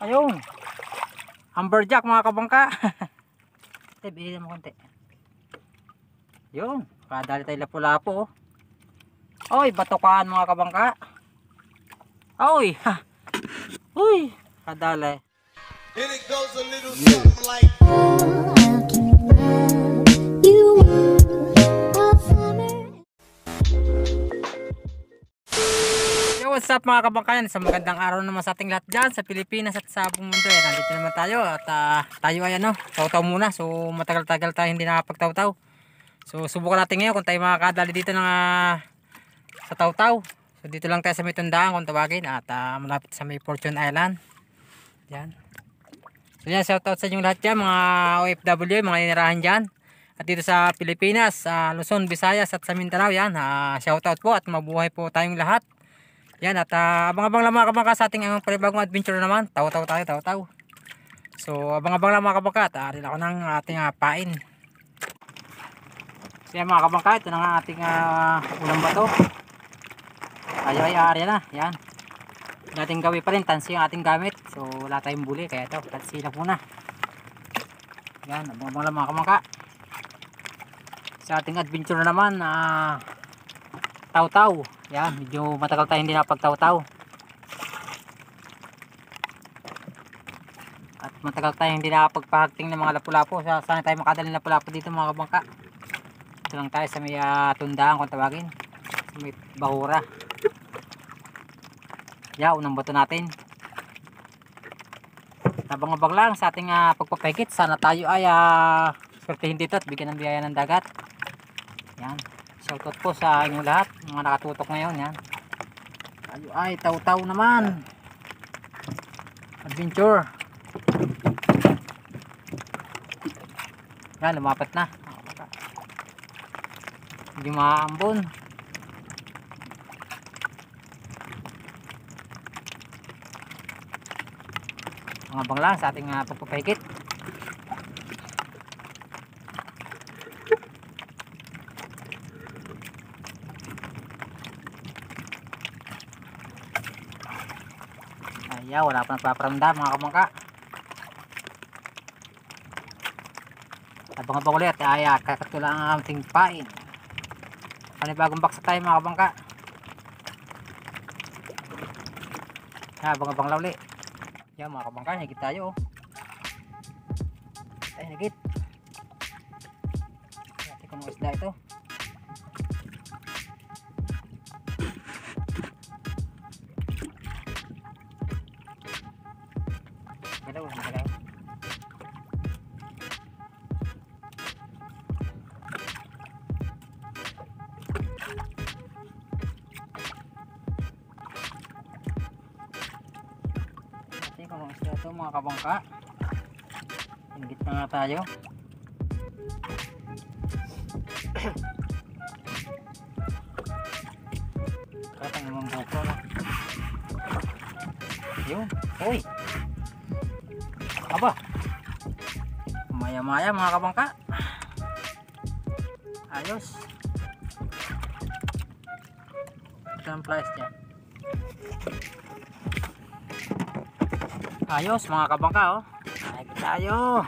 Ayun. Amberjack mga kabangka. Te, bilhin mo konti. Yun. Kadali tayo lapu-lapo. oh. Oy, batukaan mga kabangka. Oy. Ha. Uy. Kadali. And it goes a little something like what's up mga kabangkayan? Sa magandang araw naman sa ating lahat dyan sa Pilipinas at sa buong mundo. Eh, nandito naman tayo at ah, tayo ay ano, taw-taw muna. So matagal-tagal tayo hindi nakapagtaw-taw. So subukan natin ngayon kung tayo makakadali dito ng ah, sa taw-taw. So dito lang tayo sa may tundaan kung tawagin at ah, malapit sa may Fortune Island. Yan. So yan, shoutout sa inyong lahat dyan, mga OFW, mga inirahan dyan. At dito sa Pilipinas, sa Luzon, Visayas at sa Mindanao, yan. ah, shoutout po at mabuhay po tayong lahat. Yan at uh, abang-abang lang mga kabangka sa ating ang panibagong adventure naman. Taw-taw tayo, taw-taw. So abang-abang lang mga kabangka at arin ako ng ating uh, pain. So yan mga kabangka, ito na nga ating uh, ulam bato. Tayo ay aari na, yan. Dating gawi pa rin, tansi ang ating gamit. So wala tayong buli, kaya ito, tansi na muna. Yan, abang-abang lang mga kabangka. Sa ating adventure naman, ah... taw-taw. Yan, medyo matagal tayo hindi napagtaw-taw. At matagal tayo hindi nakapagpahagting ng mga lapu-lapo. Sa- Sana tayo makadali ng lapu-lapo dito mga kabangka. Ito lang tayo sa may ah, tundaan kung tawagin. Sa may bahura. Ya, unang bato natin. Tabang-abang lang sa ating uh, pagpapahigit. Sana tayo ay uh, dito at bigyan ng biyaya ng dagat. Yan. Shoutout po sa inyong lahat, mga nakatutok ngayon, yan. Tayo ay taw-taw naman. Adventure. Yan, lumapat na. Hindi maaambon. Mga bang lang sa ating uh, pagpapahigit. Ayaw, wala pa nagpaparamdam mga kamangka. Abang-abang ulit, ay ah, kakatula ang ating pain. Panibagong baksa tayo mga kamangka. Ha, abang-abang lang ulit. Yan mga kamangka, higit tayo. oh. Ay, higit. Dati ko mga isda ito. Isda ito mga kabangka. Ingit na nga tayo. Katang naman buko no. Yun. Uy. Aba. Maya-maya mga kabangka. Ayos. Ito ang price dyan. Ayos mga kabangka oh. Ay tayo.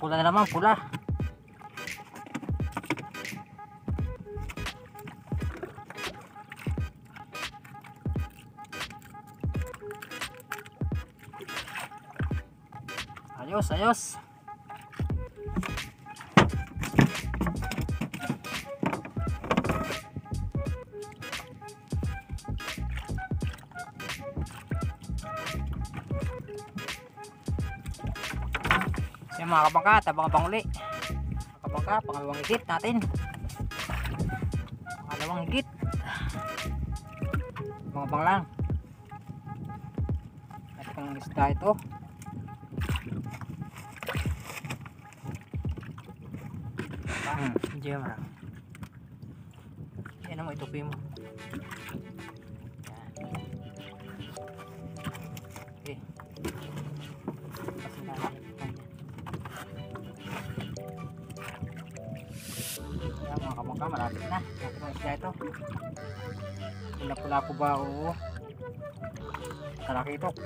Pula na naman, pula. Ayos, ayos. Yung mga kabangka, tabang-abang uli. Mga kabangka, pangalawang higit natin. Pangalawang higit. Mga lang. At kung isda ito. Hmm, lang. Yan mo, itupi mo. Kamangka, malapit na. Malapit na isda ito. Pula-pula po ba? Oo. Talakipok.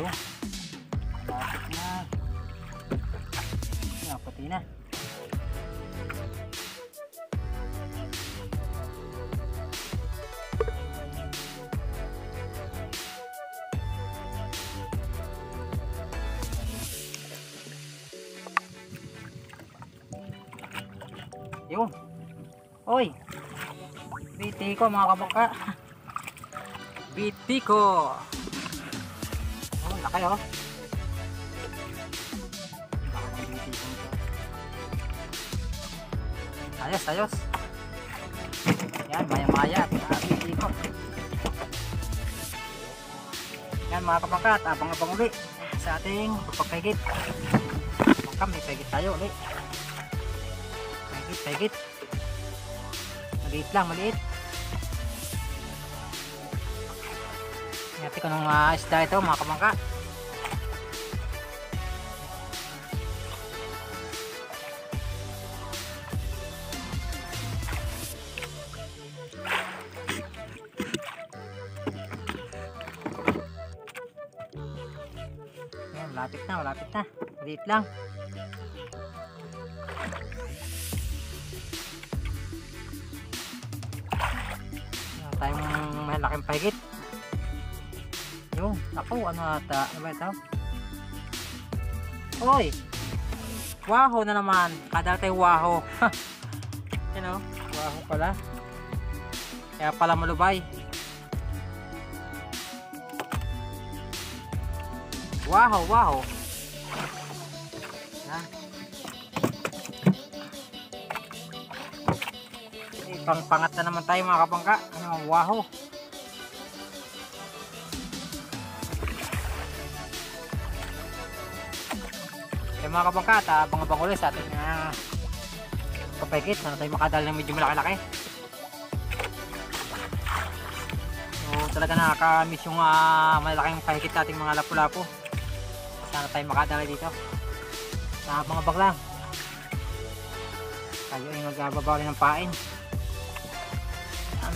Yun. Lapit na. Yan, puti na. Oy. BT ko mga kabangka. BT ko. Oh, laki oh. Ayos, ayos. Yan, maya-maya. Ah, BT ko. Yan mga kabangka, abang-abang uli sa ating pagpapagigit. Baka may pagigit tayo ulit. Pagit, pagit. Maliit lang, maliit. Ingati ko nung uh, isda ito, mga kamangka. Ayan, malapit na, malapit na. Maliit lang. Tayong malaking pahigit. Yung, ako, ano ata, ano ba ito? Oy! Waho na naman. Kada tayo waho. you know, waho pala. Kaya pala malubay. Waho, waho. Pangpangat na naman tayo mga kabangka. Ano, waho. Kaya mga kabangka, at uh, abang ulit sa ating uh, papagit. Sana tayo makadal ng medyo malaki-laki. So talaga nakaka-miss yung uh, malaking pahigit nating mga lapu-lapu. Sana tayo makadala dito. Sa mga baklang. Tayo ay magbabawali ng pain. Yan.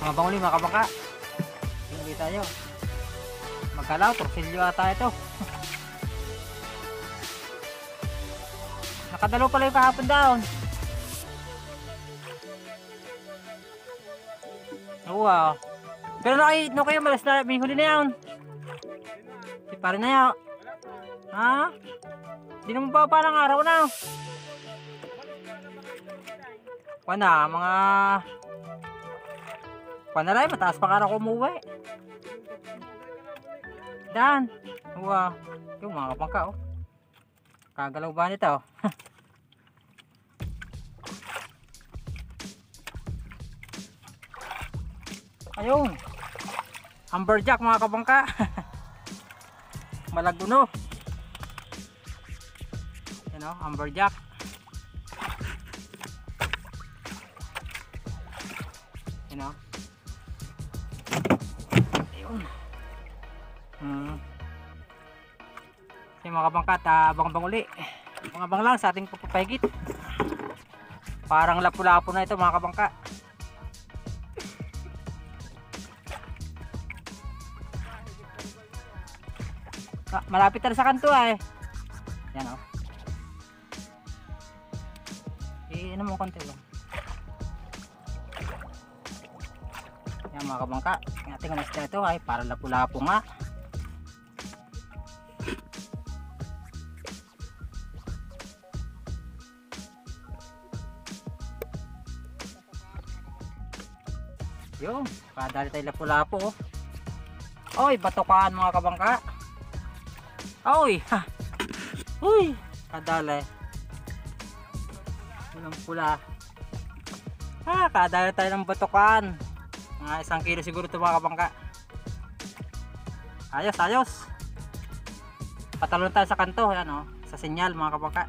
Mga banguli mga kabangka. Hindi tayo. Magkalaw, torsilyo ata ito. Nakadalo pala yung kahapon down. Oo ah. Pero no, ay, no kayo malas na, may huli na yan. Si pare na yan. Ha? Hindi naman pa pa ng araw na. Pana, mga... Pana rin, mataas pa ka na kumuwi. Dan. Wow. Yung mga kapangka oh. Kagalaw ba nito? Ayun. Amberjack mga kabangka. Malaguno. Yan o, amberjack. O. Ayun. Hmm. Yung mga kabangkat, uh, abang-abang uli. Mga abang lang sa ating pagpapahigit. Parang lapu-lapu na ito mga kabangka. Ah, malapit na sa kanto ay. Yan o. Eh, ano mo konti lang. Yan mga kabangka. Ang ating alas ito ay para lapu-lapu nga. Yung, kadali tayo lapu-lapu oh. Oy, batukan mga kabangka. Oy, ha. Uy, kadali. Walang pula. Ha, kadali tayo ng batukan. Mga isang kilo siguro ito mga kabangka. Ayos, ayos. Patalon tayo sa kanto, yan oh. Sa sinyal mga kabangka.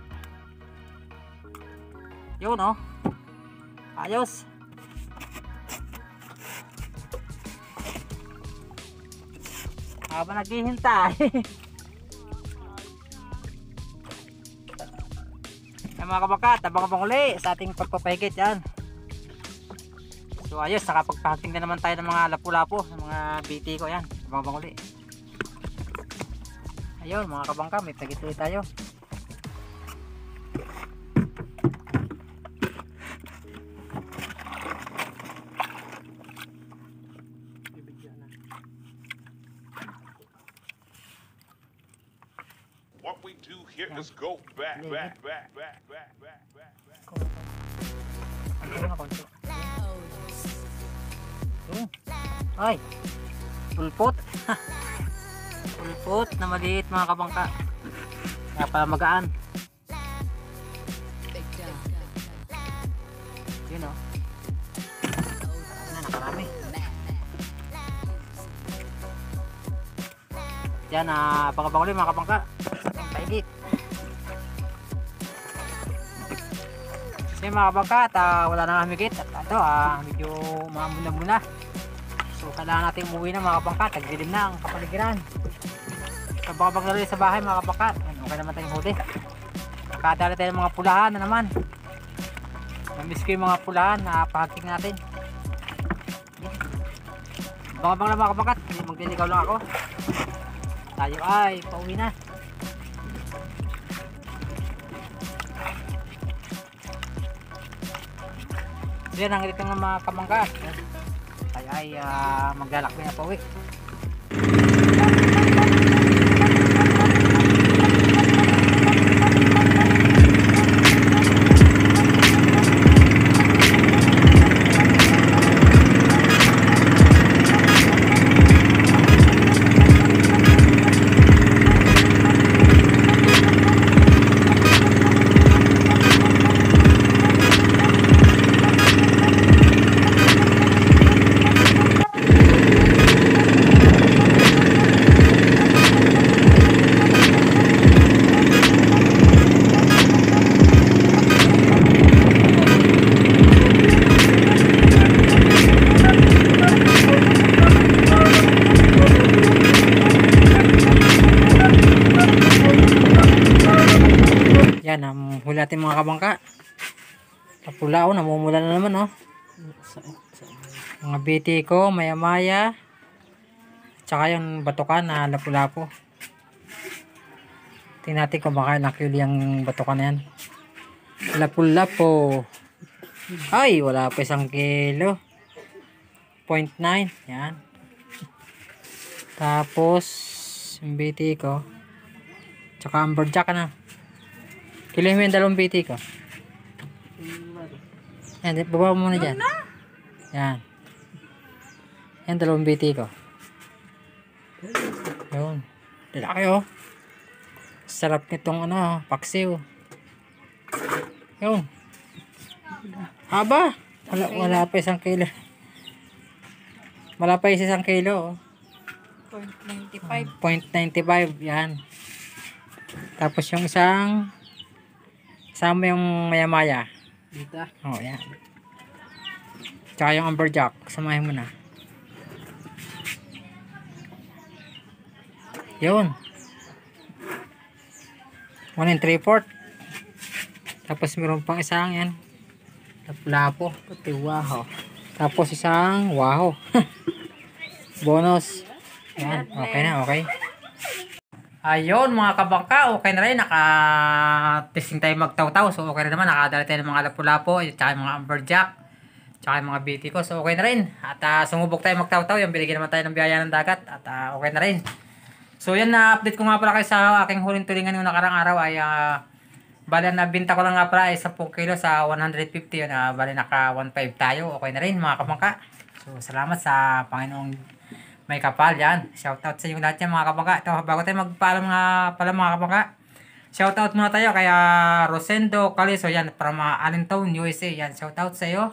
Yun oh. Ayos. Habang naghihintay. Yan mga kabangka, tabang-abang uli sa ating pagpapahigit yan. So ayos, nakapagpahunting na naman tayo ng mga lapu-lapo, ng mga BT ko yan. Tabang-abang uli. Ayun mga kabangka, may pagit ulit tayo. What we do here is go back, back, back, back, back, back, back, back. Ano Ay. Pulpot. Pulpot na maliit mga kabangka. Kaya pala magaan. Yun o. Na, nakarami. Yan, ah, pangabang ulit mga kabangka. Ang paigit. Yun, mga kabangka, at ah, wala na humigit. At ito, ah, medyo mamuna muna. So kailangan natin umuwi na mga kabangka. Tagdilim na ang kapaligiran. Kabang-abang na rin sa bahay mga kabangka. Yan, okay naman tayong huli. Nakadala tayo ng mga pulahan na naman. Namiss ko yung mga pulahan na packing natin. Abang-abang lang mga kabangka. Hindi magliligaw lang ako. Tayo ay pauwi na. Yan ang ganito ng mga kamangka. Ay uh, maglalakbay na pauwi. Yan, kabangka. Kapula oh, namumula na naman oh. Mga biti ko, maya maya. Tsaka yung batukan na lapu-lapo. Tingnan natin kung baka nakili yung batukan na yan. Lapu-lapo. Ay, wala pa isang kilo. 0.9. Yan. Tapos, yung biti ko. Tsaka amberjack na. Kilohin mo yung dalawang biti ko. Yan, baba mo muna dyan. Yan. Yan, dalawang biti ko. Yun. Lalaki oh. Sarap nitong ano, paksiw. Yun. Haba. Wala, wala pa isang kilo. Wala pa isang kilo. Oh. 0.95. 0.95. Yan. Tapos yung isang Sama yung maya-maya. Dito. Oh, yan. Tsaka yung amberjack. Samahin mo na. Yun. 1 and 3 fourth. Tapos meron pang isang yan. Lapo. Pati waho. Tapos isang waho. Bonus. Yan. Okay na, okay. Ayun mga kabangka, okay na rin. Naka-testing tayo magtaw-taw. So okay na naman. Nakadala tayo ng mga lapu-lapo. Tsaka mga amberjack. Tsaka mga BT ko. So okay na rin. At ah, sumubok tayo magtaw-taw. Yung binigyan naman tayo ng biyaya ng dagat. At ah, okay na rin. So yan na update ko nga pala kayo sa aking huling tulingan yung nakarang araw ay uh, bali na binta ko lang nga pala ay 10 kilo sa 150 yun. Uh, bali naka 1.5 tayo. Okay na rin mga kabangka. So salamat sa Panginoong may kapal yan. Shoutout sa inyo lahat yan mga kabangka. Ito, bago tayo magpaalam mga pala mga kabangka. Shoutout muna tayo kaya Rosendo Caliso yan from uh, Allentown, USA. Yan, shoutout sa iyo.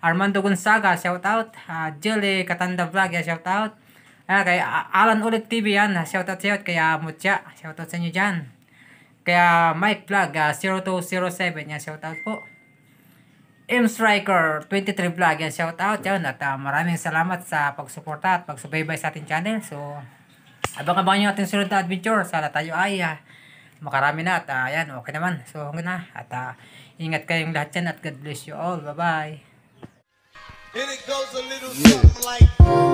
Armando Gonzaga, shoutout. Uh, Jelly Katanda Vlog, yan, shoutout. Ah, kay Alan Ulit TV yan, shoutout sa iyo. Kaya Mutya, shoutout sa inyo dyan. Kaya Mike Vlog, uh, 0207, yan, shoutout po. M Striker 23 vlog yan shout out yan at ah, maraming salamat sa pagsuporta at pagsubaybay sa ating channel so abang-abang yung ating sunod na adventure. Sana tayo ay ah, makarami na at ah, ayan, okay naman. So hanggang na at ah, ingat kayong lahat dyan at God bless you all. Bye-bye. And it goes a little something like